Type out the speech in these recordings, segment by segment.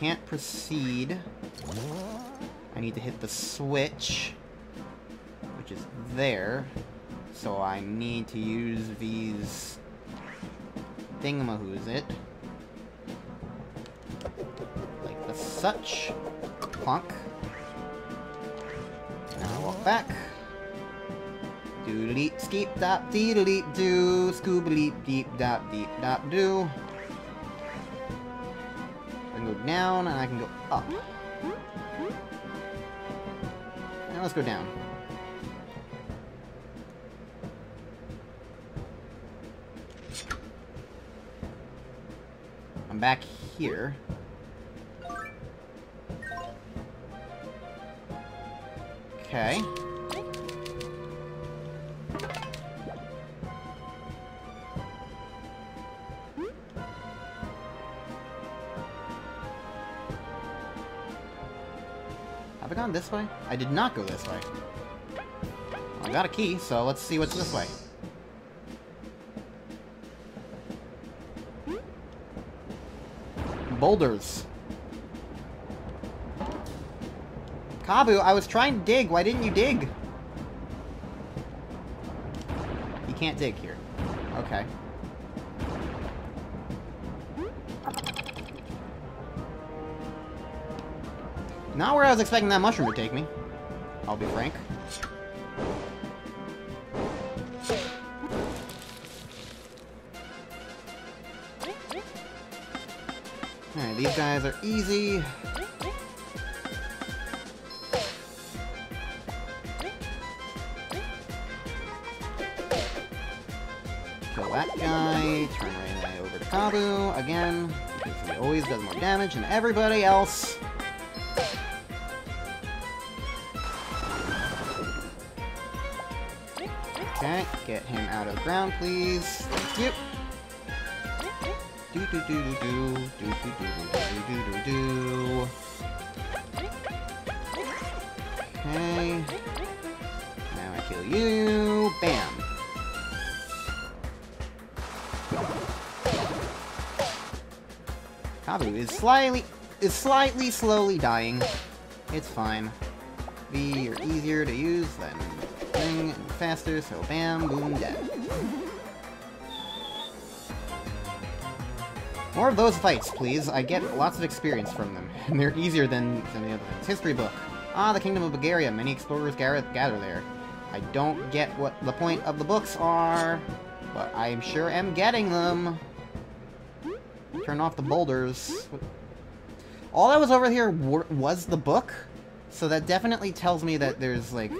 Can't proceed. I need to hit the switch, which is there. So I need to use these thingamahoos it. Like the such. Clunk. Now walk back. Doodle skeep dop deedle deep dop deep dop doo. Go down and I can go up. Now let's go down. I'm back here. Okay. Gone this way? I did not go this way. I got a key, so let's see what's this way. Boulders. Kabbu, I was trying to dig. Why didn't you dig? You can't dig here. Okay. Not where I was expecting that mushroom to take me. I'll be frank. Alright, these guys are easy. Kill that guy, turn right over to Kabbu, again, because he always does more damage than everybody else. Get him out of the ground, please. Thank you. Do do do do do do do do do do do do. Okay. Now I kill you. Bam. Kabbu is slightly is slightly slowly dying. It's fine. Vi are easier to use than faster, so bam, boom, dead. More of those fights, please. I get lots of experience from them, and they're easier than, than the other things. History book. Ah, the Kingdom of Bugaria. Many explorers gather, gather there. I don't get what the point of the books are, but I am sure am getting them. Turn off the boulders. All that was over here was the book, so that definitely tells me that there's, like,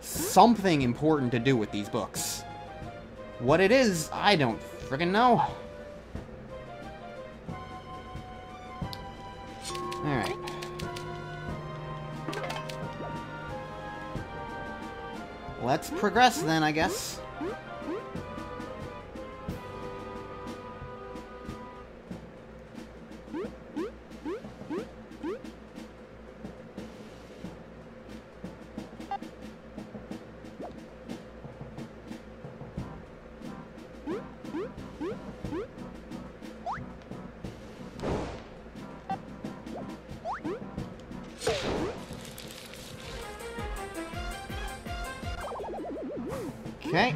something important to do with these books. What it is, I don't friggin' know. Alright. Let's progress then, I guess. Okay.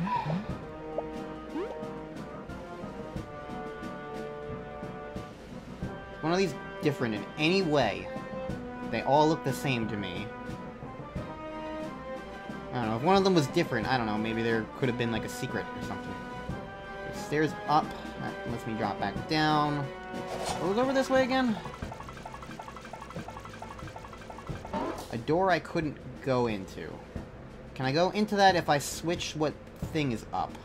One of these different in any way. They all look the same to me. I don't know, if one of them was different, I don't know, maybe there could have been like a secret or something. Stairs up, that lets me drop back down. Oh, what was over this way again? A door I couldn't go into. Can I go into that if I switch what thing is up?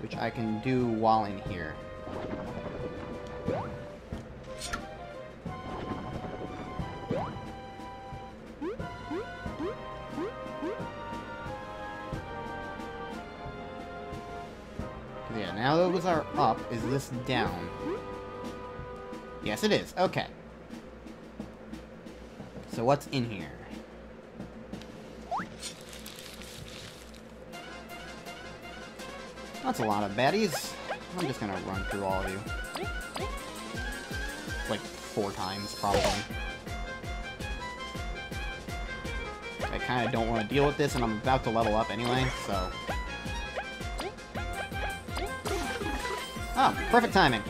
Which I can do while in here. Yeah, now those are up. Is this down? Yes, it is. Okay. So what's in here? That's a lot of baddies. I'm just gonna run through all of you. Like, four times, probably. I kinda don't want to deal with this, and I'm about to level up anyway, so... Oh, perfect timing.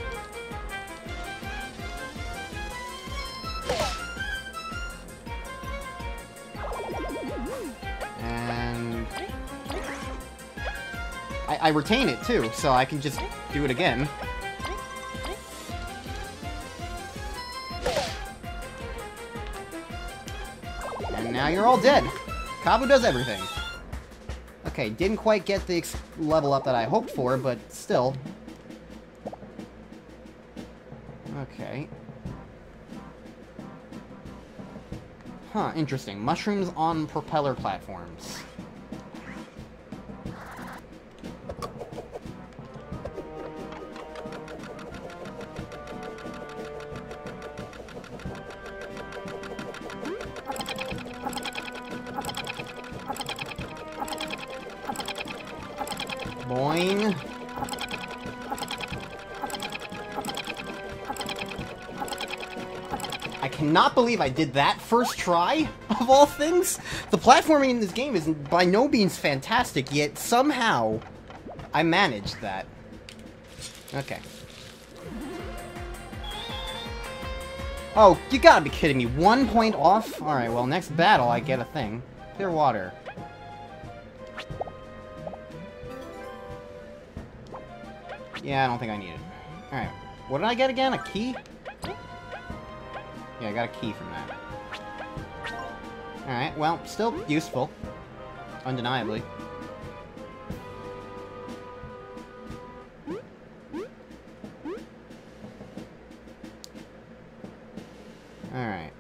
I, retain it, too, so I can just do it again. And now you're all dead. Kabbu does everything. Okay, didn't quite get the level up that I hoped for, but still. Okay. Huh, interesting. Mushrooms on propeller platforms. I cannot believe I did that first try, of all things. The platforming in this game is by no means fantastic, yet somehow I managed that. Okay. Oh, you gotta be kidding me. One point off? Alright, well, next battle I get a thing. Clear water. Yeah, I don't think I need it. Alright. What did I get again? A key? Yeah, I got a key from that. Alright, well, still useful. Undeniably. Alright.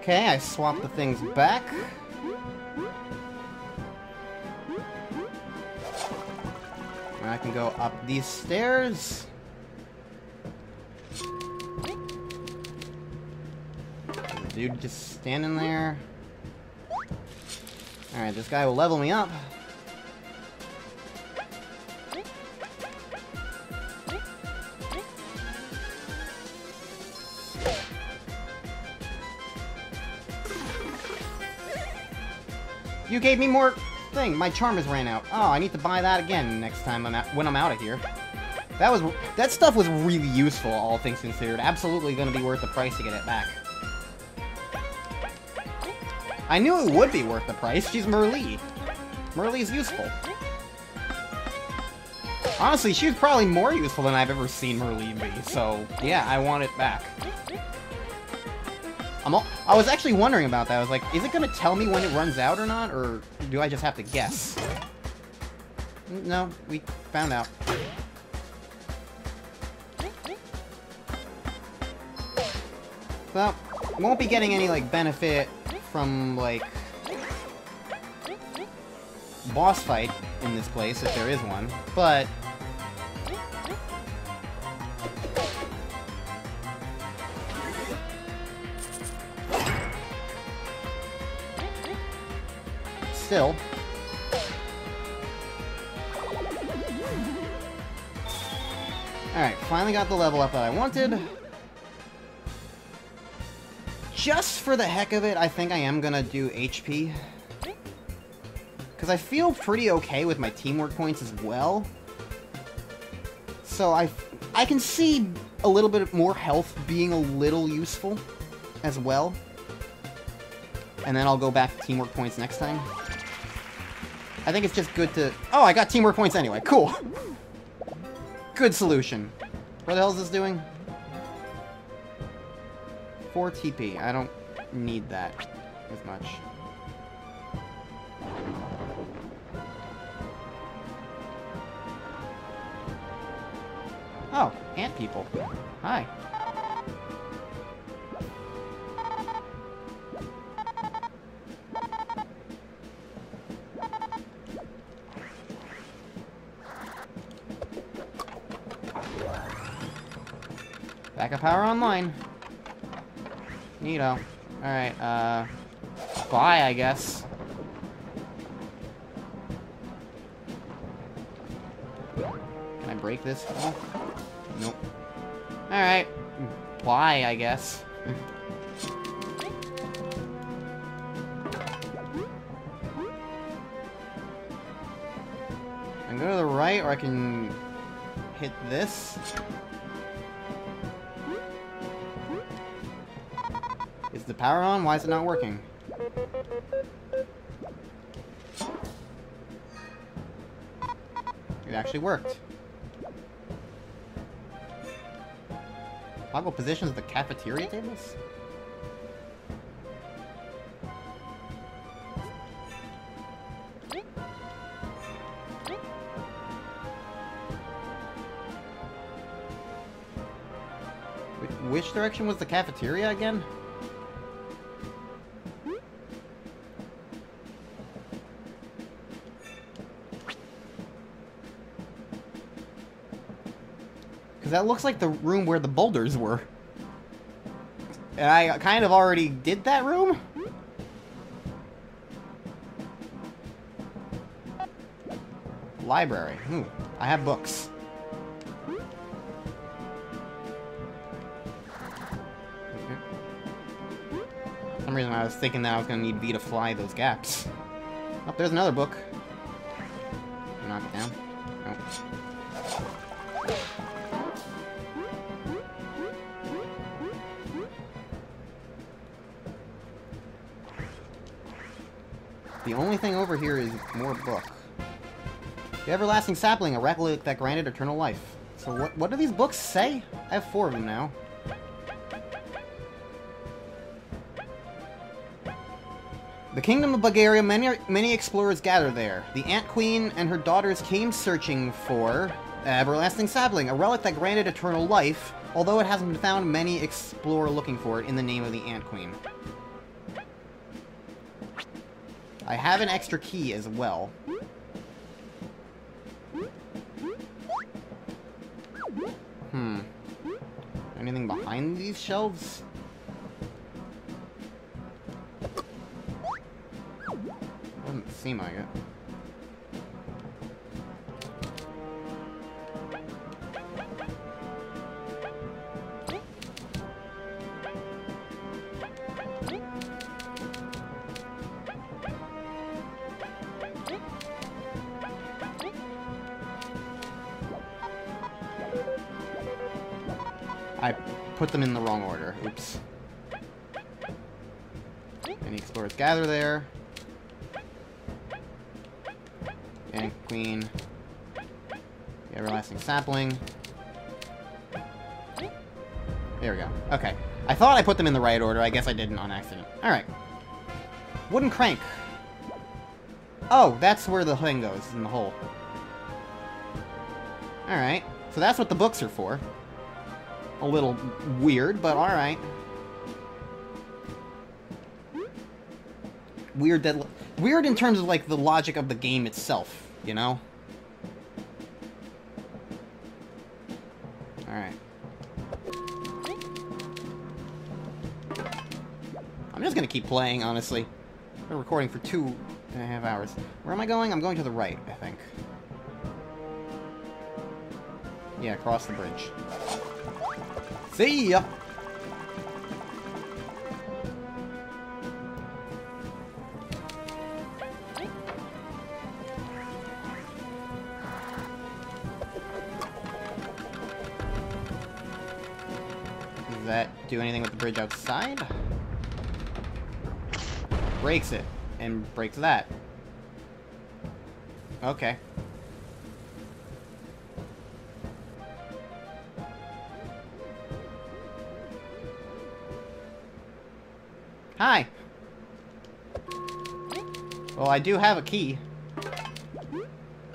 Okay, I swapped the things back. And I can go up these stairs. Dude just standing there. Alright, this guy will level me up. You gave me more thing. My charm has ran out. Oh, I need to buy that again next time I'm out, when I'm out of here. That was that stuff was really useful, all things considered. Absolutely going to be worth the price to get it back. I knew it would be worth the price. She's Merlee. Merlee's useful. Honestly, she's probably more useful than I've ever seen Merlee be, so yeah, I want it back. I'm all, I was actually wondering about that. I was like, is it going to tell me when it runs out or not, or do I just have to guess? No, we found out. Well, won't be getting any, like, benefit from, like, boss fight in this place, if there is one, but... Still. Alright, finally got the level up that I wanted. Just for the heck of it, I think I am gonna do HP. Because I feel pretty okay with my teamwork points as well. So I, I can see a little bit more health being a little useful as well. And then I'll go back to teamwork points next time. I think it's just good to... Oh, I got teamwork points anyway. Cool. Good solution. What the hell is this doing? 4 TP. I don't need that as much. Oh, ant people. Hi. Backup power online. Neato. Alright, uh... Bye, I guess. Can I break this? Oh. Nope. Alright. Why, I guess. I can go to the right, or I can hit this. Power on? Why is it not working? It actually worked. Toggle positions the cafeteria tables? Which direction was the cafeteria again? Because that looks like the room where the boulders were. And I kind of already did that room? Library. Ooh, I have books. For some reason I was thinking that I was going to need Vi to fly those gaps. Oh, there's another book. More book. The Everlasting Sapling, a relic that granted eternal life. So what, what do these books say? I have four of them now. The Kingdom of Bugaria, many, many explorers gather there. The Ant Queen and her daughters came searching for Everlasting Sapling, a relic that granted eternal life. Although it hasn't been found, many explore looking for it in the name of the Ant Queen. I have an extra key as well. Hmm. Anything behind these shelves? Doesn't seem like it. Put them in the wrong order. Oops. Any explorers gather there. And Queen. The Everlasting Sapling. There we go. Okay. I thought I put them in the right order. I guess I didn't on accident. Alright. Wooden crank. Oh, that's where the thing goes, in the hole. Alright. So that's what the books are for. A little weird, but alright. Weird that... Weird in terms of, like, the logic of the game itself, you know? Alright. I'm just gonna keep playing, honestly. I've been recording for two and a half hours. Where am I going? I'm going to the right, I think. Yeah, across the bridge. See ya! Does that do anything with the bridge outside? Breaks it. And breaks that. Okay. I do have a key.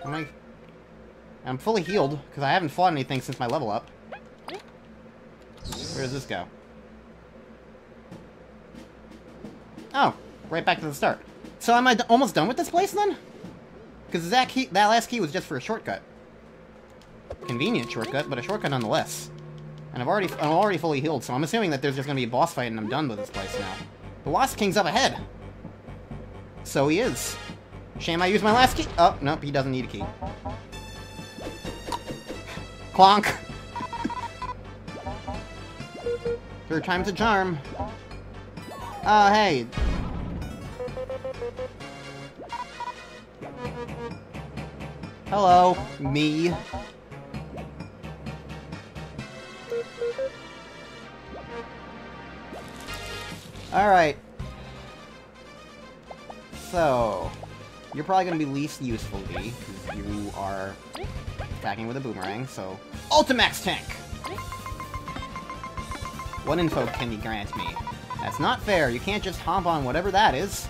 Am I... I'm fully healed, because I haven't fought anything since my level up. Where does this go? Oh, right back to the start. So am almost done with this place, then? Because that key, that last key was just for a shortcut. Convenient shortcut, but a shortcut nonetheless. And I've already, I'm already fully healed, so I'm assuming that there's just gonna be a boss fight and I'm done with this place now. The Wasp King's up ahead! So he is. Shame I used my last key. Oh, nope, he doesn't need a key. Clonk! Third time's a charm. Oh, hey. Hello, me. Alright. So, you're probably going to be least useful, Vi, because you are attacking with a boomerang, so... Ultimax Tank! What info can you grant me? That's not fair, you can't just hop on whatever that is.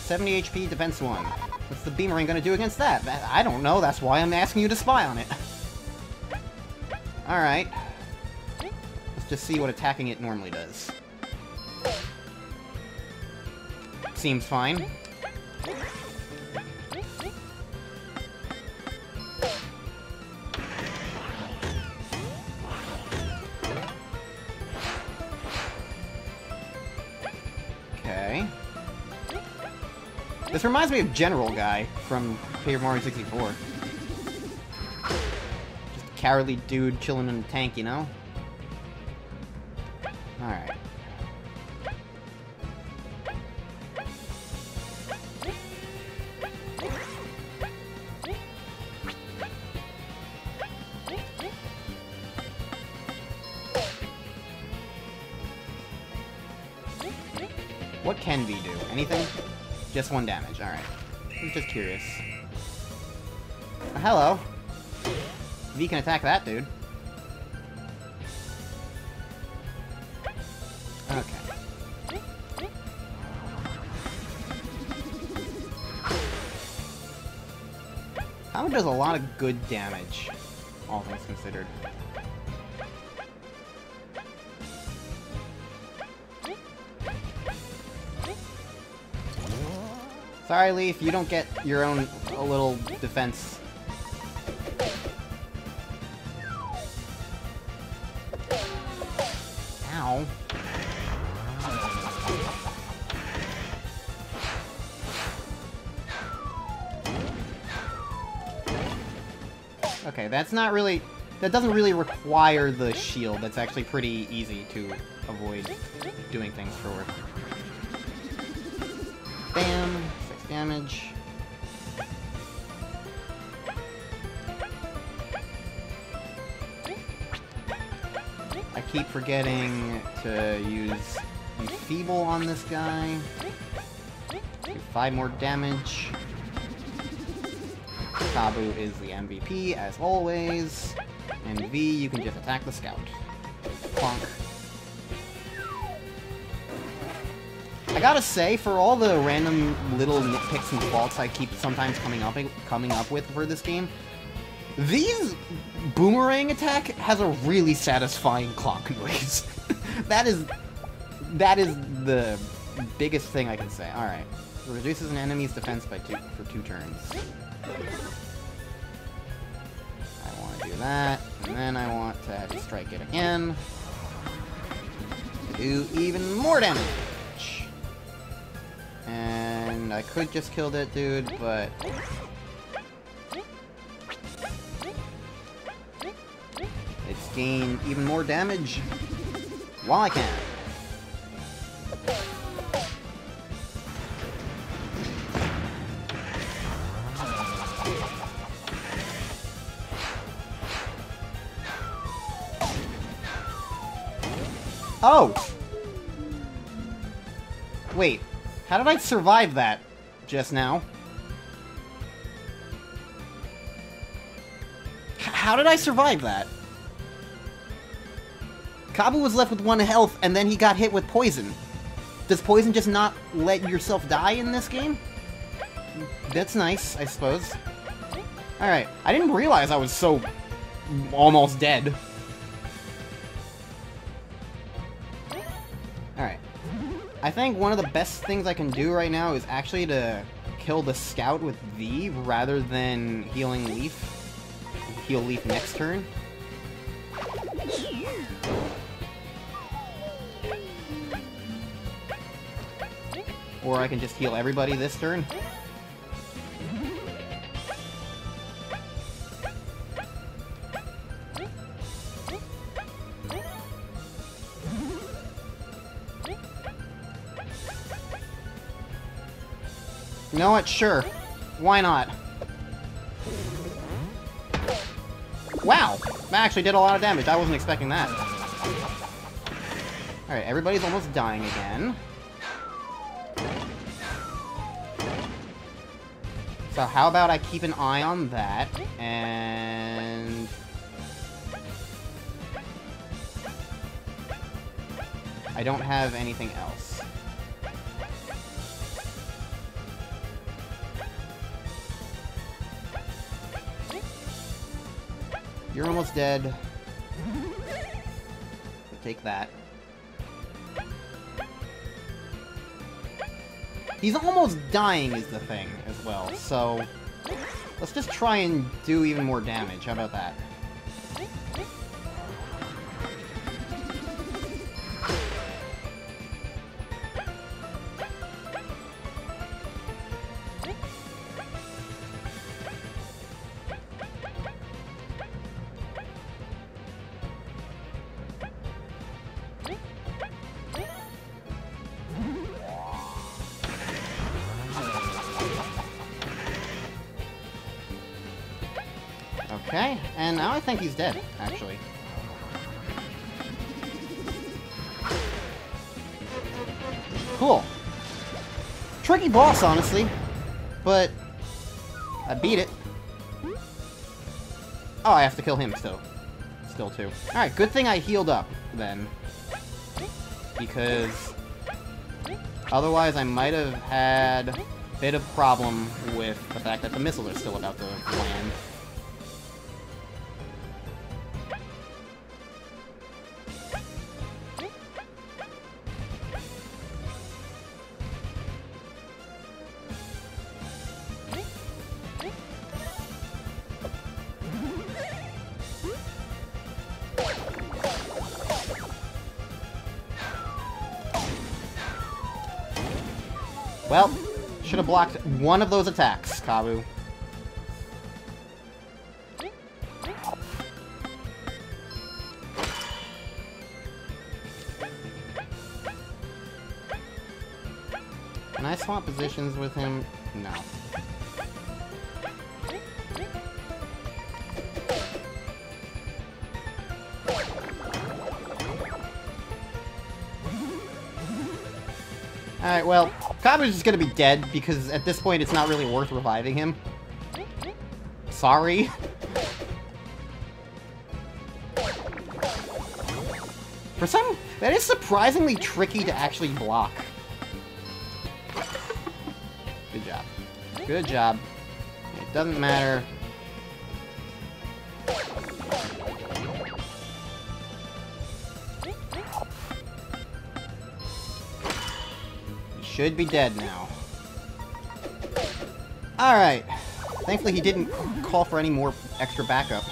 70 HP, defense 1. What's the boomerang gonna do against that? that? I don't know, that's why I'm asking you to spy on it. Alright. Let's just see what attacking it normally does. Seems fine. Okay. This reminds me of General Guy from Paper Mario 64. Just a cowardly dude chilling in a tank, you know? Alright. One damage, alright. I'm just curious. Uh, hello. Vi can attack that dude. Okay. Power does a lot of good damage, all things considered. Sorry, Leif, you don't get your own a little defense. Ow. Okay, that's not really... That doesn't really require the shield. That's actually pretty easy to avoid doing things for. Work. Bam! Damage. I keep forgetting to use Enfeeble on this guy. Do five more damage. Kabbu is the MVP, as always. And Vi, you can just attack the scout. Gotta say, for all the random little nitpicks and faults I keep sometimes coming up coming up with for this game, these boomerang attack has a really satisfying clock noise. that is that is the biggest thing I can say. All right, reduces an enemy's defense by two for two turns. I want to do that, and then I want to strike it again do even more damage. I could just kill that dude, but... It's gained even more damage while I can. Oh! Wait, how did I survive that just now? H how did I survive that? Kabbu was left with one health, and then he got hit with poison. Does poison just not let yourself die in this game? That's nice, I suppose. Alright, I didn't realize I was so almost dead. I think one of the best things I can do right now is actually to kill the scout with Vi rather than healing Leif. Heal Leif next turn. Or I can just heal everybody this turn. Know what? Sure. Why not? Wow! That actually did a lot of damage. I wasn't expecting that. Alright, everybody's almost dying again. So how about I keep an eye on that, and... I don't have anything else. You're almost dead. Take that. He's almost dying is the thing, as well, so... Let's just try and do even more damage, how about that? And now I think he's dead, actually. Cool. Tricky boss, honestly. But... I beat it. Oh, I have to kill him still. Still, too. Alright, good thing I healed up, then. Because... Otherwise, I might have had a bit of problem with the fact that the missiles are still about to land. Have blocked one of those attacks, Kabbu. Can I swap positions with him? No. Alright, well, Kabbu's just gonna be dead, because at this point it's not really worth reviving him. Sorry. For some, that is surprisingly tricky to actually block. Good job. Good job. It doesn't matter. Should be dead now. Alright. Thankfully he didn't call for any more extra backup.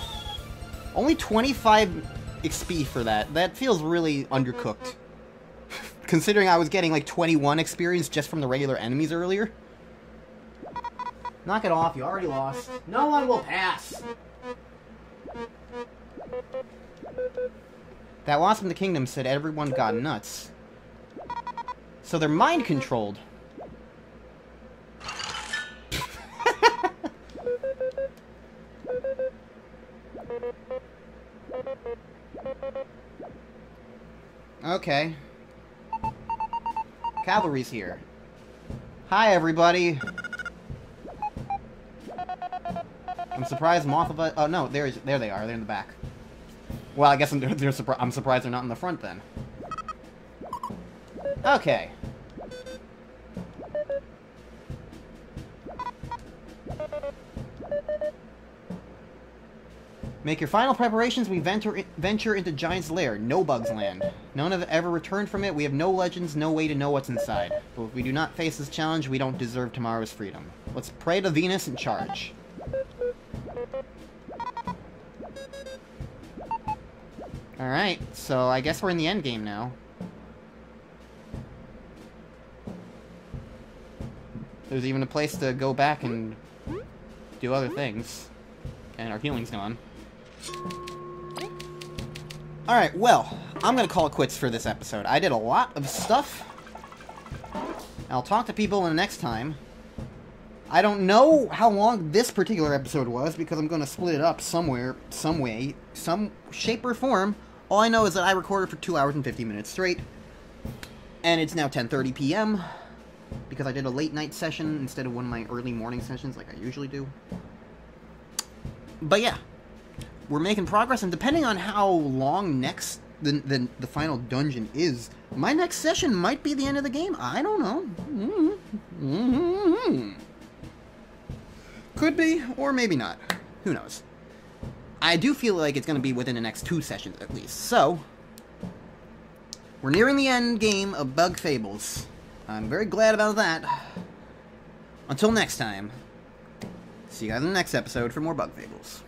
Only 25 XP for that. That feels really undercooked. Considering I was getting like 21 experience just from the regular enemies earlier. Knock it off, you already lost. No one will pass! That Wasp in the Kingdom said everyone got nuts. So they're mind controlled. okay. Cavalry's here. Hi, everybody. I'm surprised Mothra... Oh, no, there, is, there they are. They're in the back. Well, I guess I'm, they're, they're surpri I'm surprised they're not in the front, then. Okay. Make your final preparations, we venture, venture into Giant's Lair, No Bugs Land. None have ever returned from it, we have no legends, no way to know what's inside. But if we do not face this challenge, we don't deserve tomorrow's freedom. Let's pray to Venus and charge. Alright, so I guess we're in the end game now. There's even a place to go back and do other things. And our healing's gone. Alright, well, I'm gonna call it quits for this episode. I did a lot of stuff. I'll talk to people in the next time. I don't know how long this particular episode was because I'm going to split it up somewhere, some way, some shape or form. All I know is that I recorded for 2 hours and 50 minutes straight. And it's now 10:30 p.m. because I did a late night session instead of one of my early morning sessions like I usually do. But yeah, we're making progress and depending on how long next the, the, the final dungeon is, my next session might be the end of the game. I don't know. Mm-hmm. Mm-hmm. Could be, or maybe not. Who knows? I do feel like it's going to be within the next two sessions at least. So, we're nearing the end game of Bug Fables. I'm very glad about that. Until next time, see you guys in the next episode for more Bug Fables.